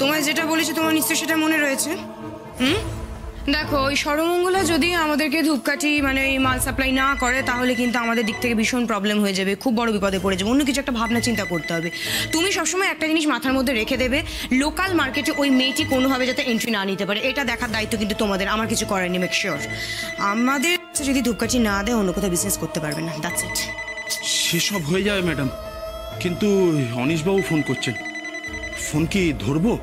তোমায় যেটা বলেছি, তোমার নিশ্চয় সেটা মনে রয়েছে। হুম? দেখো, ওই সরমঙ্গলা যদি আমাদেরকে ধূপকাঠি মানে এই মাল সাপ্লাই না করে, তাহলে কিন্তু আমাদের দিক থেকে ভীষণ প্রবলেম হয়ে যাবে, খুব বড় বিপদে পড়ে যাবে। অন্য কিছু একটা ভাবনা, চিন্তা করতে হবে। তুমি সবসময় একটা জিনিস মাথার মধ্যে রেখে দেবে লোকাল মার্কেটে ওই মেয়েটি কোনোভাবে যাতে এন্ট্রি না নিতে পারে। এটা দেখার দায়িত্ব কিন্তু তোমাদের, আমার কিছু করেনি মেক শিওর আমাদের যদি ধূপকাঠি না দেয়, অন্য কোথাও বিজনেস করতে পারবে না। দ্যাটস ইট সেসব হয়ে যাবে ম্যাডাম কিন্তু অনিশবাবু ফোন করছেন। ফোন কি ধরবো?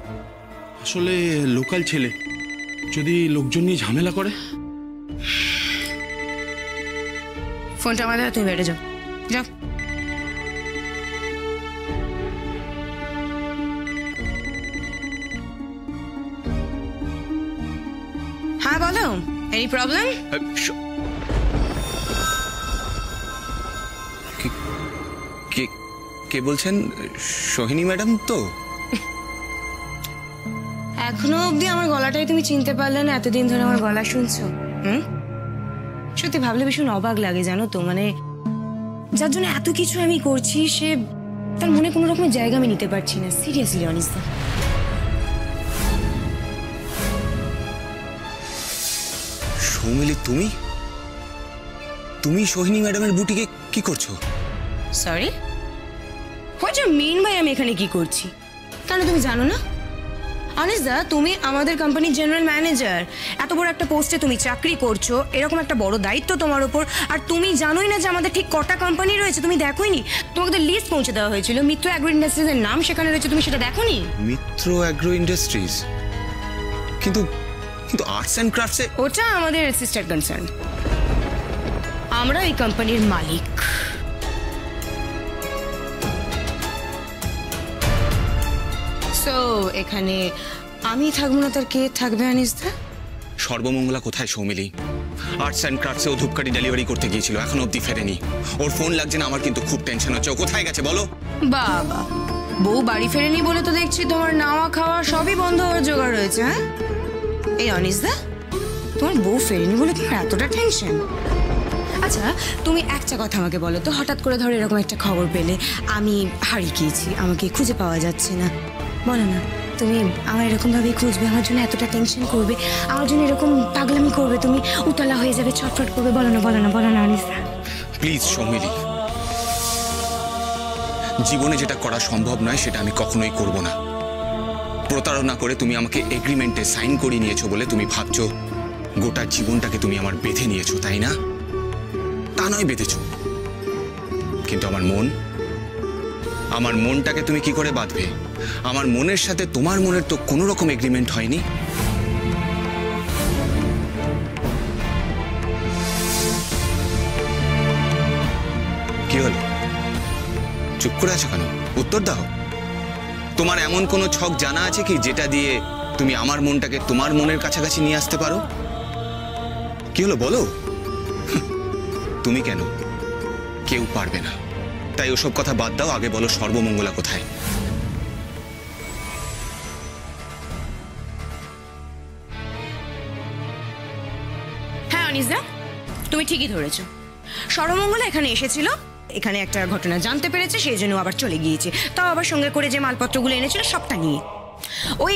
আসলে লোকাল ছেলে। যদি লোকজন নিয়ে ঝামেলা করে? ফোনটা আমাদের তুমি বেড়ে যাও। যাও। হ্যাঁ বলো। এনি প্রবলেম কে কে বলছেন? সোহিনী ম্যাডাম তো? এখনও অবধি আমার গলাটাই তুমি চিনতে পারলে না এতদিন ধরে আমার গলা শুনছো। হুম? সত্যি ভাবলে ভীষণ অবাক লাগে জানো তো মানে যার জন্য এত কিছু আমি করছি সে তার মনে কোনো রকমের জায়গা আমি নিতে পারছি না সিরিয়াসলি অনিস্তা সৌমিলি তুমি? তুমি সোহিনী ম্যাডামের বুটিকে কি করছ? সরি হোয়াট ইউ মিন ভাই আমি এখানে কি করছি? কেন তুমি জানো না? আনিসদা তুমি আমাদের কোম্পানির জেনারেল ম্যানেজার এত বড় একটা পোস্টে তুমি চাকরি করছ এরকম একটা বড় দায়িত্ব তোমার ওপর আর তুমি জানোই না যে আমাদের ঠিক কটা কোম্পানি রয়েছে তুমি দেখোইনি? তোমাকে তো লিস্ট পৌঁছে দেওয়া হয়েছিল। মিত্র অ্যাগ্রো ইন্ডাস্ট্রিজের নাম সেখানে রয়েছে তুমি সেটা দেখোনি? মিত্র অ্যাগ্রো ইন্ডাস্ট্রিজ কিন্তু কিন্তু আর্টস অ্যান্ড ক্রাফটসে ওটা আমাদের সিস্টার কনসার্ন আমরা এই কোম্পানির মালিক। সো এখানে আমি থাকব না তার কে থাকবে আনিসদা সর্বমঙ্গলা কোথায় সৌমিলি? আর্টস অ্যান্ড ক্রাফটসে ও ধূপকাঠি ডেলিভারি করতে গিয়েছিল এখন অবধি ফেরেনি। ওর ফোন লাগছে না আমার কিন্তু খুব টেনশন হচ্ছে। ও কোথায় গেছে বলো? বাবা বউ বাড়ি ফেরেনি বলে তো দেখছি তোমার নাওয়া খাওয়া সবই বন্ধ হওয়ার জোগাড় রয়েছে হ্যাঁ? এই অনিসদা তোমার বউ ফেরেনি বলে তোমার এতটা টেনশন আচ্ছা তুমি একটা কথা আমাকে বলো তো হঠাৎ করে ধরো এরকম একটা খবর পেলে আমি হারিয়ে গিয়েছি আমাকে খুঁজে পাওয়া যাচ্ছে না। বলো না, তুমি আমার এরকম ভাবে খুঁজবে, আমার জন্য এতটা টেনশন করবে, আমার জন্য এরকম পাগলামি করবে, তুমি উতলা হয়ে যাবে, ছটফট করবে, বলো না বলো না বলো না অনিসদা প্লিজ সৌমিলি। জীবনে যেটা করা সম্ভব নয়, সেটা আমি কখনোই করব না। প্রতারণা করে তুমি আমাকে এগ্রিমেন্টে সাইন করিয়ে নিয়েছো বলে তুমি ভাবছ, গোটা জীবনটাকে তুমি আমার বেঁধে নিয়েছো, তাই না? তা নয় বেঁধেছো। কিন্তু আমার মন আমার মনটাকে তুমি কি করে বাঁধবে? আমার মনের সাথে তোমার মনের তো কোনো রকম এগ্রিমেন্ট হয়নি। কি হলো? চুপ করে আছো কেন? উত্তর দাও। তোমার এমন কোনো ছক জানা আছে কি যেটা দিয়ে তুমি আমার মনটাকে তোমার মনের কাছাকাছি নিয়ে আসতে পারো? কি হলো বলো? তুমি কেন? কেউ পারবে না। তাই ওসব কথা বাদ দাও, আগে বলো সর্বমঙ্গলা কোথায়। হ্যাঁ তুমি ঠিকই ধরেছ। সর্বমঙ্গলা এখানে এসেছিল। এখানে একটা ঘটনা জানতে পেরেছে, সেই জন্য আবার চলে গিয়েছে। তাও আবার সঙ্গে করে যে মালপত্রগুলো এনেছিল, সবটা নিয়ে। ওই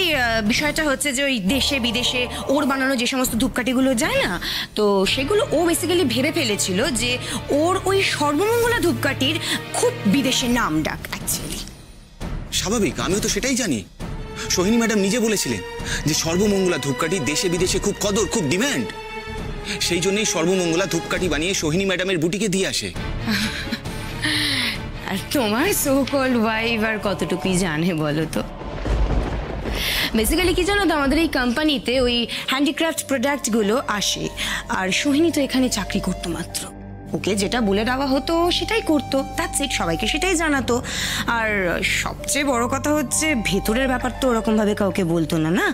বিষয়টা হচ্ছে যে ওই দেশে বিদেশে ওর বানানো যে সমস্ত ধূপকাঠিগুলো যায় না তো সেগুলো ও বেসিক্যালি ভেবে ফেলেছিল যে ওর ওই সর্বমঙ্গলা ধূপকাঠির খুব বিদেশে নাম ডাক অ্যাকচুয়ালি স্বাভাবিক আমিও তো সেটাই জানি। সোহিনী ম্যাডাম নিজে বলেছিলেন যে সর্বমঙ্গলা ধূপকাঠি দেশে বিদেশে খুব কদর খুব ডিমান্ড। সেই জন্যই সর্বমঙ্গলা ধূপকাঠি বানিয়ে সোহিনী ম্যাডামের বুটিকে দিয়ে আসে। আর তোমার সো কল্ড ওয়াইফ আর কতটুকুই জানে বলো তো? বেসিক্যালি কি জানো তো আমাদের এই কোম্পানিতে ওই হ্যান্ডিক্রাফট প্রোডাক্টগুলো আসে। আর সোহিনী তো এখানে চাকরি করতো মাত্র। ওকে যেটা বলে দেওয়া হতো সেটাই করতো। দ্যাটস ইট সবাইকে সেটাই জানাতো। আর সবচেয়ে বড় কথা হচ্ছে ভেতরের ব্যাপার তো ওরকমভাবে কাউকে বলতো না না?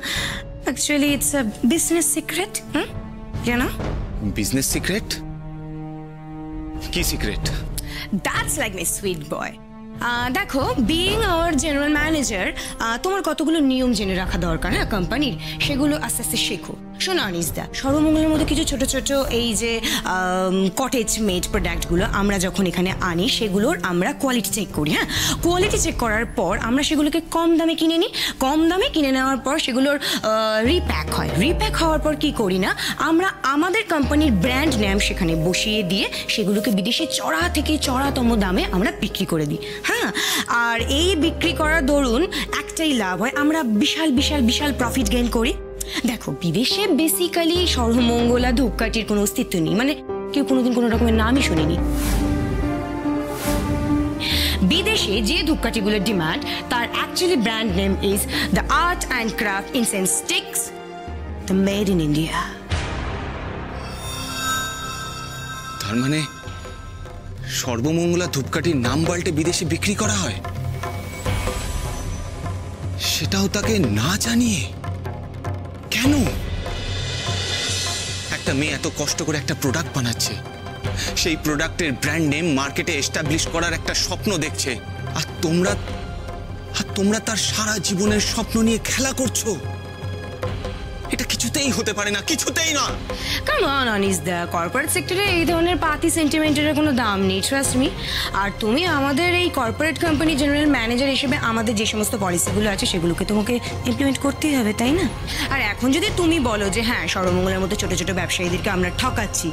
Actually it's a business secret hmm? কেন বিজনেস সিক্রেট কি secret that's like my sweet boy দেখো বিইং আওয়ার জেনারেল ম্যানেজার তোমার কতগুলো নিয়ম জেনে রাখা দরকার হ্যাঁ কোম্পানির সেগুলো আস্তে আস্তে শেখো। শোনো অনিসদা সর্বমঙ্গলের মধ্যে কিছু ছোট ছোট এই যে কটেজ মেড প্রোডাক্টগুলো আমরা যখন এখানে আনি, সেগুলোর আমরা কোয়ালিটি চেক করি হ্যাঁ? কোয়ালিটি চেক করার পর আমরা সেগুলোকে কম দামে কিনে নিই। কম দামে কিনে নেওয়ার পর সেগুলোর রিপ্যাক হয়। রিপ্যাক হওয়ার পর কি করি না, আমরা আমাদের কোম্পানির ব্র্যান্ড নেম সেখানে বসিয়ে দিয়ে সেগুলোকে বিদেশে চড়া থেকে চড়াতম দামে আমরা বিক্রি করে দিই হ্যাঁ? আর এই বিক্রি করার দরুন একটাই লাভ হয়, আমরা বিশাল বিশাল বিশাল প্রফিট গেইন করি। দেখো, বিদেশে বেসিক্যালি সর্বমঙ্গলা ধূপকাঠির কোনো অস্তিত্ব নেই। মানে কেউ কোনোদিন কোনো রকমের নামই শুনিনি। বিদেশে যে ধূপকাঠিগুলোর ডিমান্ড তার actually brand name is the art and craft incense sticks the made in India তার মানে সর্বমঙ্গলা ধূপকাঠির নাম পাল্টে বিদেশে বিক্রি করা হয়? সেটাও তাকে না জানিয়ে কেন? একটা মেয়ে এত কষ্ট করে একটা প্রোডাক্ট বানাচ্ছে। সেই প্রোডাক্টের ব্র্যান্ড নেম মার্কেটে এস্টাবলিশ করার একটা স্বপ্ন দেখছে। আর তোমরা আর তোমরা তার সারা জীবনের স্বপ্ন নিয়ে খেলা করছ। এটা কিছুতেই হতে পারে না, কিছুতেই না কারণ অন অনিস দ্য কর্পোরেট সেক্টরে এই ধরনের পাতি সেন্টিমেন্টের কোনো দাম নেই ট্রাস্ট মি আর তুমি আমাদের এই কর্পোরেট কোম্পানি জেনারেল ম্যানেজার হিসেবে আমাদের যে সমস্ত পলিসিগুলো আছে, সেগুলোকে তোমাকে ইমপ্লিমেন্ট করতেই হবে, তাই না? আর এখন যদি তুমি বলো যে হ্যাঁ সর্বমঙ্গলের মতো ছোট ছোট ব্যবসায়ীদেরকে আমরা ঠকাচ্ছি,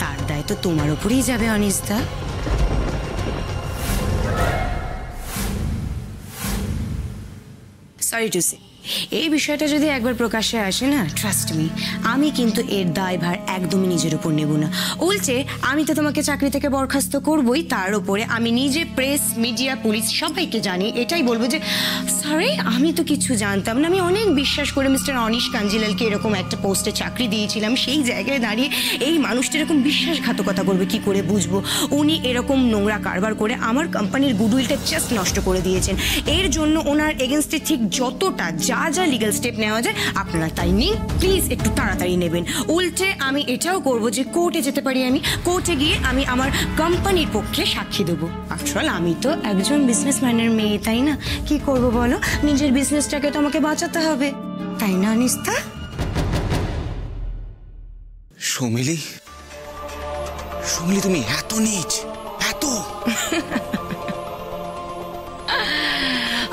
তার দায় তো তোমার উপরেই যাবে Anis da sorry to say এই বিষয়টা যদি একবার প্রকাশ্যে আসে না ট্রাস্ট মি আমি কিন্তু এর দায়ভার একদমই নিজের উপর নেব না। উল্টে, আমি তো তোমাকে চাকরি থেকে বরখাস্ত করবই, তার উপরে আমি নিজে প্রেস মিডিয়া পুলিশ সবাইকে জানি, এটাই বলব যে সরি আমি তো কিছু জানতাম না। আমি অনেক বিশ্বাস করে মিস্টার অনিশ কাঞ্জিলালকে এরকম একটা পোস্টে চাকরি দিয়েছিলাম, সেই জায়গায় দাঁড়িয়ে এই মানুষটা এরকম বিশ্বাসঘাতকতা করবে, কি করে বুঝব? উনি এরকম নোংরা কারবার করে আমার কোম্পানির গুডউইলটা জাস্ট নষ্ট করে দিয়েছেন। এর জন্য ওনার এগেনস্টে ঠিক যতটা যা যা লিগ্যাল স্টেপ নেওয়া যায় আপনারা তাই নিন। প্লিজ একটু তাড়াতাড়ি নেবেন। উল্টে আমি এটাও করব যে কোর্টে যেতে পারি আমি। কোর্টে গিয়ে আমি আমার কোম্পানির পক্ষে সাক্ষী দেবো। আফটারঅল আমি তো একজন বিজনেসম্যানের মেয়ে তাই না? কি করব বলো? নিজের বিজনেসটাকে তো আমাকে বাঁচাতে হবে। তাই না নিস্তা? সমিলি সমিলি তুমি এত নিচ এত।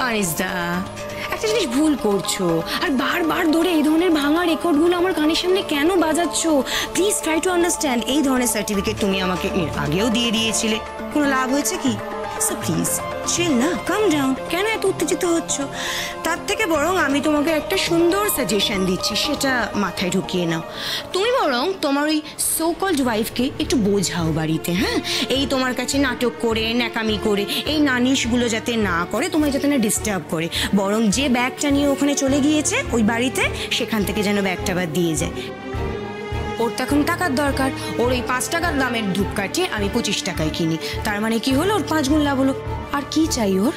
আনিসদা একটা জিনিস ভুল করছ। আর বারবার ধরে এই ধরনের ভাঙা রেকর্ডগুলো আমার কানের সামনে কেন বাজাচ্ছ? প্লিজ ট্রাই টু আন্ডারস্ট্যান্ড এই ধরনের সার্টিফিকেট তুমি আমাকে এর আগেও দিয়ে দিয়েছিলে। কোনো লাভ হয়েছে কি? সো প্লিজ চিল না কাম ডাউন কেন এত উত্তেজিত হচ্ছ? তার থেকে বরং আমি তোমাকে একটা সুন্দর সাজেশন দিচ্ছি, সেটা মাথায় ঢুকিয়ে নাও। তুমি বরং তোমার ওই সো কল্ড ওয়াইফকে একটু বোঝাও বাড়িতে হ্যাঁ? এই তোমার কাছে নাটক করে, ন্যাকামি করে, এই নানিশগুলো যাতে না করে, তোমায় যাতে না ডিস্টার্ব করে। বরং যে ব্যাগটা নিয়ে ওখানে চলে গিয়েছে, ওই বাড়িতে, সেখান থেকে যেন ব্যাগটা আবার দিয়ে যায়। ওর তো এখন টাকার দরকার। ওর ওই পাঁচ টাকার দামের ধূপকাঠি আমি পঁচিশ টাকায় কিনি। তার মানে কি হলো? ওর পাঁচ গুণ লাভ হলো। আর কি চাই ওর?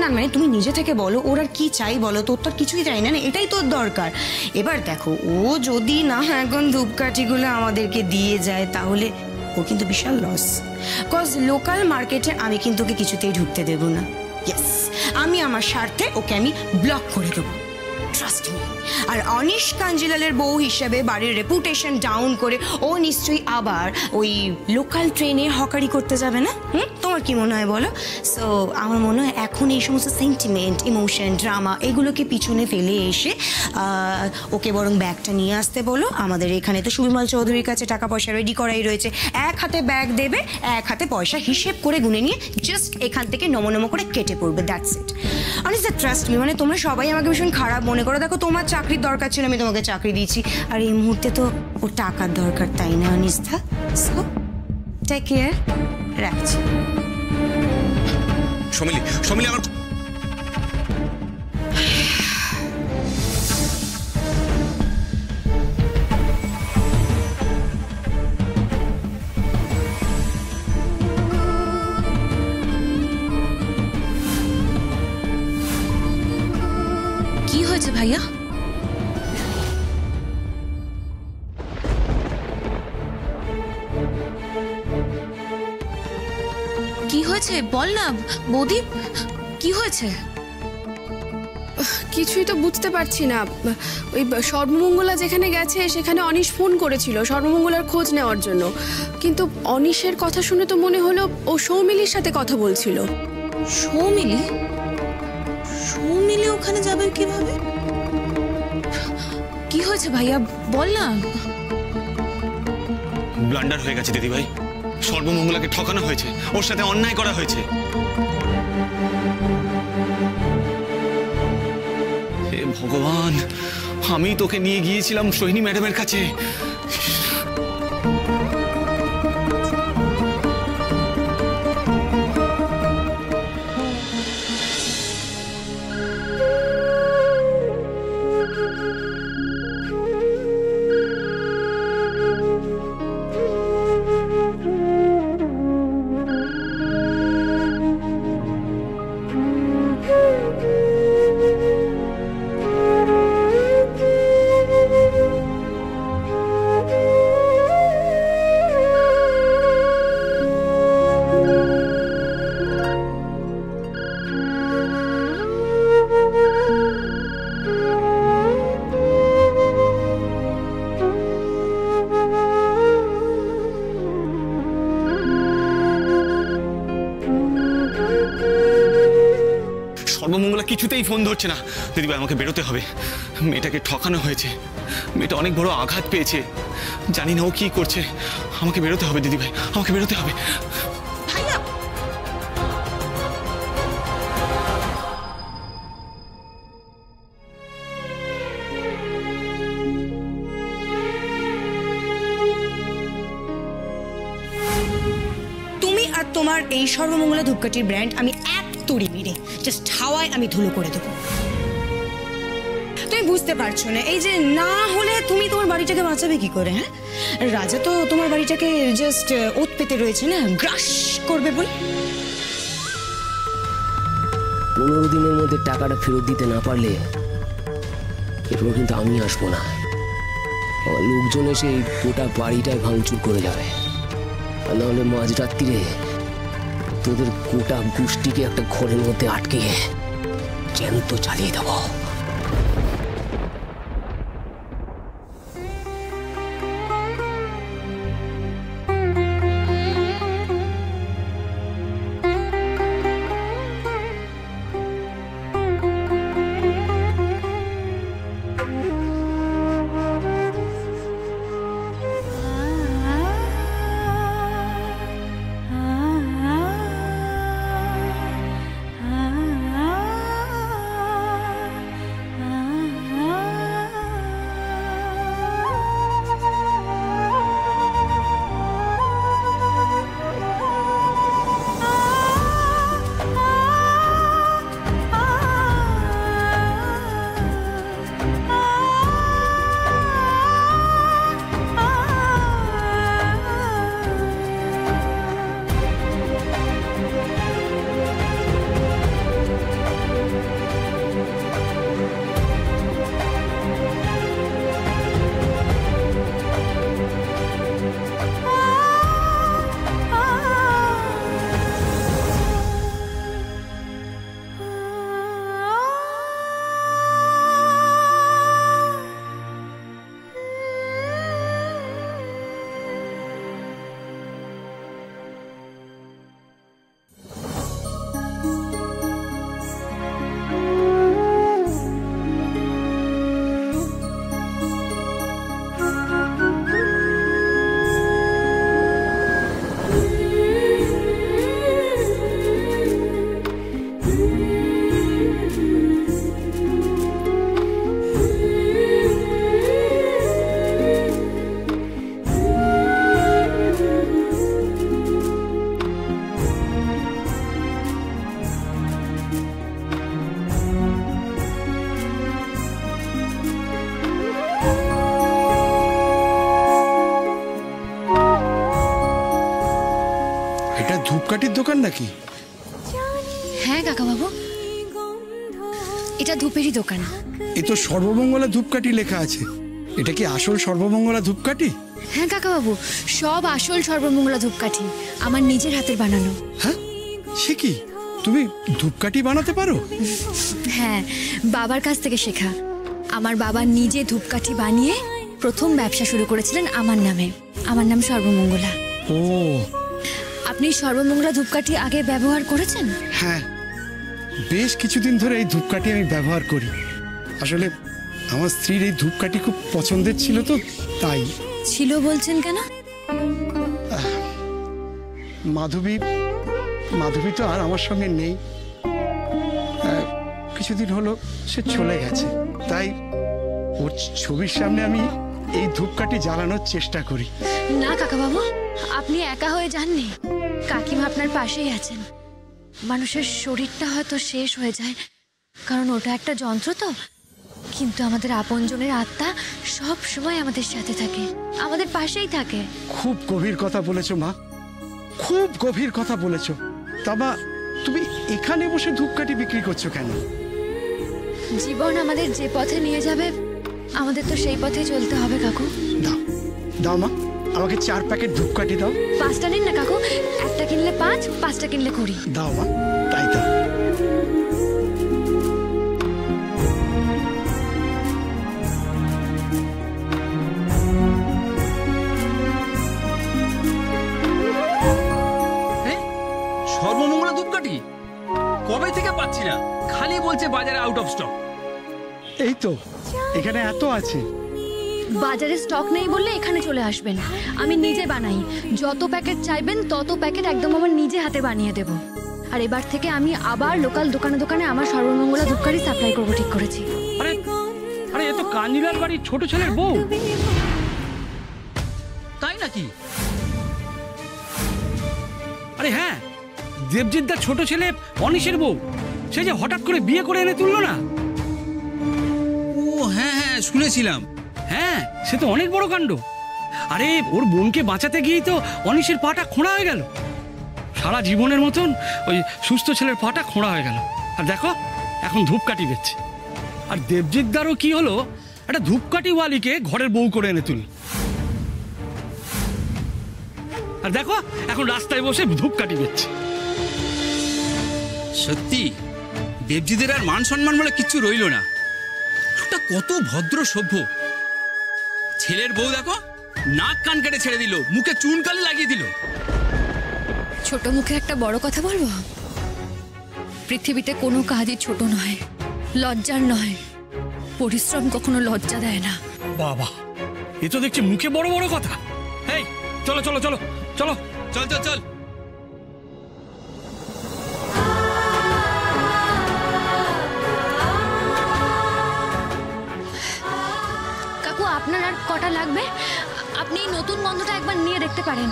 না মানে তুমি নিজে থেকে বলো, ওর আর কি চাই বলো? তোর তো কিছুই চাই না না, এটাই তোর দরকার। এবার দেখো, ও যদি না এখন ধূপকাঠিগুলো আমাদেরকে দিয়ে যায়, তাহলে ও কিন্তু বিশাল লস কজ লোকাল মার্কেটে আমি কিন্তু ওকে কিছুতেই ঢুকতে দেবো না। ইয়েস আমি আমার স্বার্থে ওকে আমি ব্লক করে দেবো। ট্রাস্ট মি আর অনিশ কাঞ্জিলালের বউ হিসেবে বাড়ির রেপুটেশন ডাউন করে ও নিশ্চয়ই আবার ওই লোকাল ট্রেনে হকারি করতে যাবে না? হুম? তোমার কি মনে হয় বলো? সো আমার মনে হয় এখন এই সমস্ত সেন্টিমেন্ট ইমোশন ড্রামা এগুলোকে পিছনে ফেলে এসে ওকে বরং ব্যাগটা নিয়ে আসতে বলো। আমাদের এখানে তো সুবিমল চৌধুরীর কাছে টাকা পয়সা রেডি করাই রয়েছে। এক হাতে ব্যাগ দেবে, এক হাতে পয়সা হিসেব করে গুনে নিয়ে জাস্ট এখান থেকে নমো নমো করে কেটে পড়বে দ্যাটস ইট অনেক ট্রাস্ট মি মানে তোমরা সবাই আমাকে ভীষণ খারাপ মনে করো। দেখো, তোমার চাকরির দরকার ছিল আমি তোমাকে চাকরি দিয়েছি। আর এই মুহূর্তে তো ওর টাকার দরকার তাই না অনিষ্ঠা সো টেক কেয়ার রাখছি। সমিলি সমিলি আমার কি হয়েছে ভাইয়া? হয়েছে? বল না। বৌদি কি হয়েছে? কিছুই তো বুঝতে পারছি না। ওই সর্বমঙ্গলা যেখানে গেছে সেখানে অনিশ ফোন করেছিল সর্বমঙ্গলার খোঁজ নেওয়ার জন্য। কিন্তু অনিশের কথা শুনে তো মনে হলো ও সৌমিলির সাথে কথা বলছিল। সৌমিলি? সৌমিলি ওখানে যাবে কীভাবে? কি হয়েছে ভাইয়া? বল না। ব্লান্ডার হয়ে গেছে দিদিভাই। সর্বমঙ্গলাকে ঠকানো হয়েছে। ওর সাথে অন্যায় করা হয়েছে। ভগবান, আমি তোকে নিয়ে গিয়েছিলাম সোহিনী ম্যাডামের কাছে। ধরছে না। দিদিভাই আমাকে বেরোতে হবে। মেয়েটাকে ঠকানো হয়েছে। মেয়েটা অনেক বড় আঘাত পেয়েছে। জানি না ও কি করছে। আমাকে বেরোতে হবে দিদিভাই আমাকে বেরোতে হবে। তোমার এই সর্বমঙ্গলা ধূপকাঠির ব্র্যান্ড আমি এক তুড়ি মেরে জাস্ট হাওয়ায় আমি ধুলো করে দেবো। বুঝতে পারছ না। এই যে না হলে তুমি তোমার বাড়িটাকে বাঁচাবে কি করে হ্যাঁ? রাজা তো তোমার বাড়িটাকে জাস্ট ওত পেতে রয়েছে না, গ্রাস করবে বলে। পনেরো দিনের মধ্যে টাকাটা ফেরত দিতে না পারলে এরপর কিন্তু আমি আসব না। আমার লোকজন এসে এই গোটা বাড়িটায় ভাঙচুর করে যাবে। আর নাহলে মাঝরাত্রিরে তোদের গোটা গোষ্ঠীকে একটা ঘরের মধ্যে আটকে জ্যান্ত চালিয়ে দেবো। তো সর্বমঙ্গলা ধূপকাঠি লেখা আছে। এটা কি আসল সর্বমঙ্গলা ধূপকাঠি? হ্যাঁ কাকা বাবু সব আসল সর্বমঙ্গলা ধূপকাঠি আমার নিজের হাতের বানানো। হ্যাঁ? সে কি? তুমি ধূপকাঠি বানাতে পারো? হ্যাঁ বাবার কাছ থেকে শেখা। আমার বাবা নিজে ধূপকাঠি বানিয়ে প্রথম ব্যবসা শুরু করেছিলেন আমার নামে। আমার নাম সর্বমঙ্গলা। ও। আপনি সর্বমঙ্গলা ধূপকাঠি আগে ব্যবহার করেছেন? হ্যাঁ। বেশ কিছুদিন ধরে এই ধূপকাঠি আমি ব্যবহার করি। আসলে আমার স্ত্রীর এই ধূপকাঠি খুব পছন্দের ছিল তো তাই। ছিল বলছেন কেন? মাধবী মাধবী তো আর আমার সঙ্গে নেই। কিছুদিন হলো সে চলে গেছে তাই ওর ছবির সামনে আমি এই ধূপকাঠি জ্বালানোর চেষ্টা করি। না কাকাবাবু আপনি একা হয়ে যাননি। কাকিমা আপনার পাশেই আছেন। মানুষের শরীরটা হয়তো শেষ হয়ে যায় কারণ ওটা একটা যন্ত্র তো। কিন্তু আমাদের আপনজনের আত্মা সব সময় আমাদের সাথে থাকে। আমাদের পাশেই থাকে। খুব গভীর কথা বলেছ মা। খুব গভীর কথা বলেছ। তা মা তুমি এখানে বসে ধূপকাঠি বিক্রি করছ কেন? জীবন আমাদের যে পথে নিয়ে যাবে আমাদের তো সেই পথে চলতে হবে কাকু। দাও দাও মা আমাকে চার প্যাকেট ধূপকাঠি দাও। পাঁচটা নিন না কাকু। একটা কিনলে পাঁচ পাঁচটা কিনলে কুড়ি। দাও মা তাই দাও। থেকে পাচ্ছি না। খালি বলছে বাজারে আউট অফ স্টক এই তো এখানে এত আছে। বাজারে স্টক নেই বললে এখানে চলে আসবেন। আমি নিজে বানাই। যত প্যাকেট চাইবেন তত প্যাকেট একদম আমার নিজে হাতে বানিয়ে দেব। আর এবার থেকে আমি আবার লোকাল দোকানে দোকানে আমার সর্বমঙ্গলা ধূপকাঠি সাপ্লাই করব ঠিক করেছি। আরে আরে এ তো কাঞ্জিলাল বাড়ির ছোট ছেলের বউ। তাই নাকি? আরে হ্যাঁ দেবজিৎদার ছোট ছেলে অনিশের বউ। সে যে হঠাৎ করে বিয়ে করে এনে তুললো না? ও হ্যাঁ হ্যাঁ শুনেছিলাম। হ্যাঁ সে তো অনেক বড় কাণ্ড। আরে ওর বোনকে বাঁচাতে গিয়েই তো অনিশের পাটা খোঁড়া হয়ে গেল। সারা জীবনের মতন ওই সুস্থ ছেলের পাটা খোঁড়া হয়ে গেল। আর দেখো এখন ধূপকাঠি বেচছে। আর দেবজিৎদারও কি হলো একটা ধূপকাঠি ওয়ালিকে ঘরের বউ করে এনে তুল আর দেখো এখন রাস্তায় বসে ধূপকাঠি বেচছে। সত্যি? দেবজিদের আর মান সম্মান বলে কিচ্ছু রইল না। লোকটা কত ভদ্র সভ্য। ছেলের বউ দেখো নাক কান কেটে ছেড়ে দিল মুখে চুনকালি লাগিয়ে দিল। ছোট মুখে একটা বড় কথা বলব? পৃথিবীতে কোনো কাজই ছোট নয় লজ্জার নয়। পরিশ্রম কখনো লজ্জা দেয় না। বাবা এ তো দেখছি মুখে বড় বড় কথা। এই চলো চলো চলো চলো। চল চল চল। আপনার আর কটা লাগবে? আপনি এই নতুন গন্ধটা একবার নিয়ে দেখতে পারেন।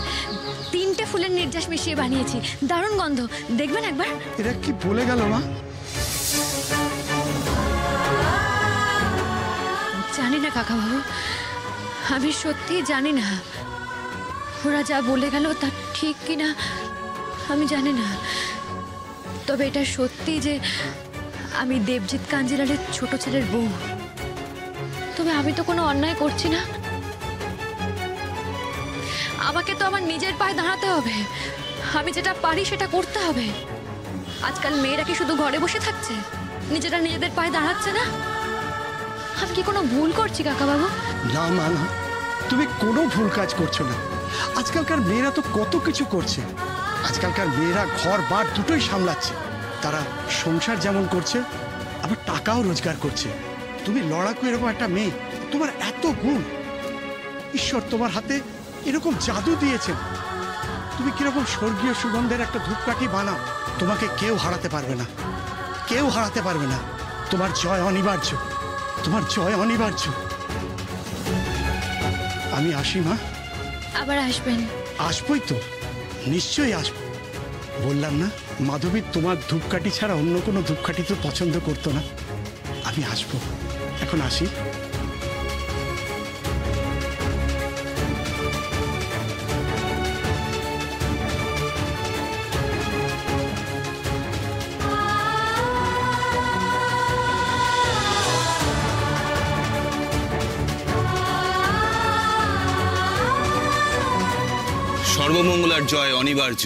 তিনটে ফুলের নির্যাস মিশিয়ে বানিয়েছি। দারুণ গন্ধ। দেখবেন একবার। এরা কি বলে গেল মা? জানি না কাকাবাবু। আমি সত্যি জানি না। ওরা যা বলে গেল তা ঠিক কি না আমি জানি না। তবে এটা সত্যি যে আমি দেবজিৎ কাঞ্জিলালের ছোট ছেলের বউ। তবে আমি তো কোনো অন্যায় করছি না। আমাকে তো আমার নিজের পায়ে দাঁড়াতে হবে। আমি যেটা পারি সেটা করতে হবে। আজকাল মেয়েরা কি শুধু ঘরে বসে থাকছে? নিজেরা নিজেদের পায়ে দাঁড়াচ্ছে না? আমি কি কোনো ভুল করছি, কাকাবাবু? না মা না। তুমি কোনো ভুল কাজ করছ না। আজকালকার মেয়েরা তো কত কিছু করছে। আজকালকার মেয়েরা ঘর বার দুটোই সামলাচ্ছে। তারা সংসার যেমন করছে, আবার টাকাও রোজগার করছে। তুমি লড়াকু এরকম একটা মেয়ে তোমার এত গুণ। ঈশ্বর তোমার হাতে এরকম জাদু দিয়েছেন। তুমি কীরকম স্বর্গীয় সুগন্ধের একটা ধূপকাঠি বানাও তোমাকে কেউ হারাতে পারবে না। কেউ হারাতে পারবে না। তোমার জয় অনিবার্য। তোমার জয় অনিবার্য। আমি আসি মা? আবার আসবেন। আসবই তো। নিশ্চয়ই আসব। বললাম না মাধবী তোমার ধূপকাঠি ছাড়া অন্য কোনো ধূপকাঠি তো পছন্দ করতো না। আমি আসব। এখন আসি। সর্বমঙ্গলার জয় অনিবার্য।